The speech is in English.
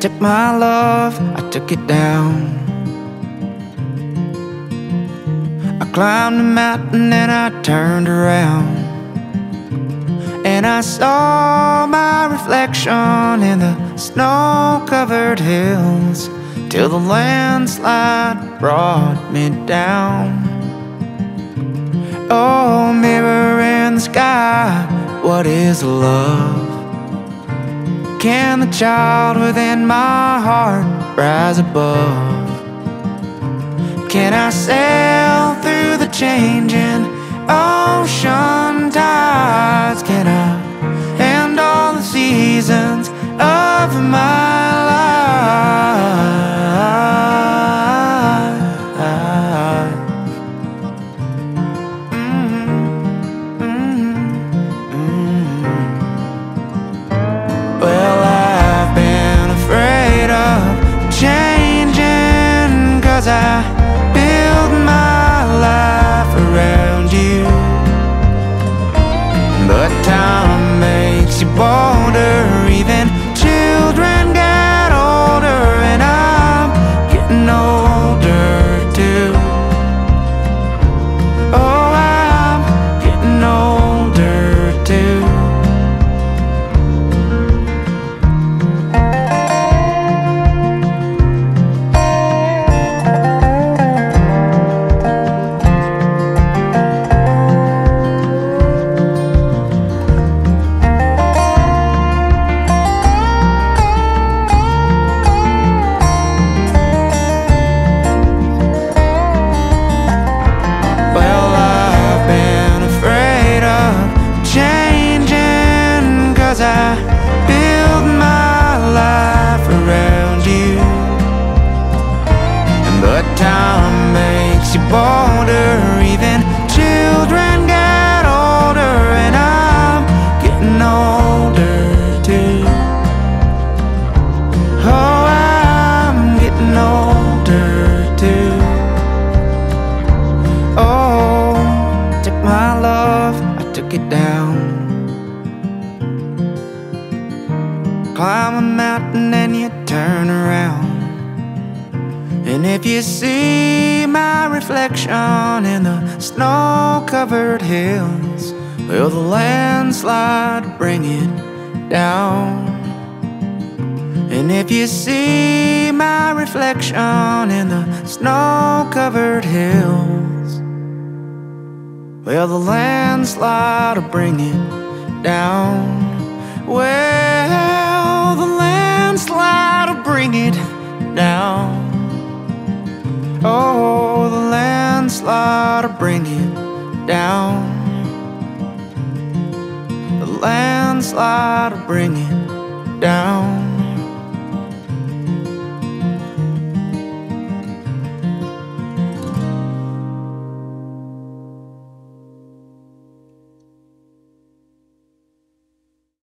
took my love, I took it down. I climbed a mountain and I turned around. And I saw my reflection in the snow covered hills till the landslide brought me down. Oh, mirror in the sky, what is love? Can the child within my heart rise above? Can I sail through the changing I build my life around you. But time makes you bolder time makes you bolder Even children get older And I'm getting older too Oh, I'm getting older too Oh, took my love, I took it down. Climb a mountain and you turn around. And if you see my reflection in the snow covered hills, will the landslide bring it down? And if you see my reflection in the snow covered hills, well, the landslide will bring it down. Well, the landslide will bring it down. Landslide will bring it down. The landslide will bring it down.